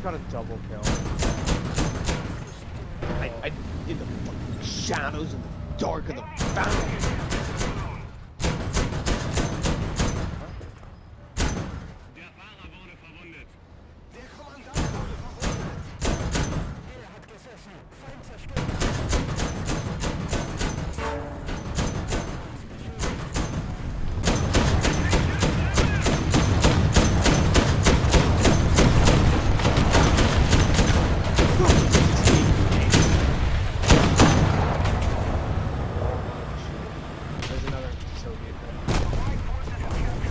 just got a double kill. I, I in the fucking shadows in the dark of the fountain. there's another Soviet.